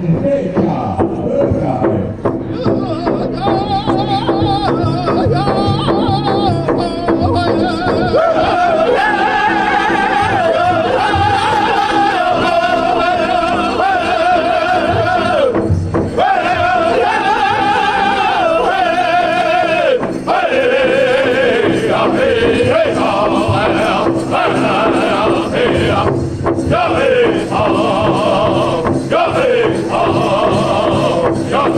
Con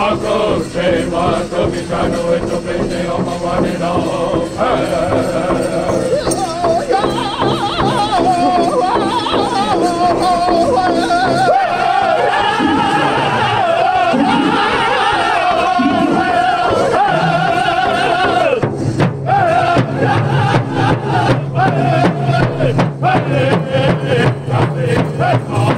macoche, guato, michano,